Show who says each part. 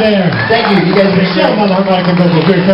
Speaker 1: there.
Speaker 2: Thank you. You guys are
Speaker 1: Michelle Malhart, Michael Douglas, here.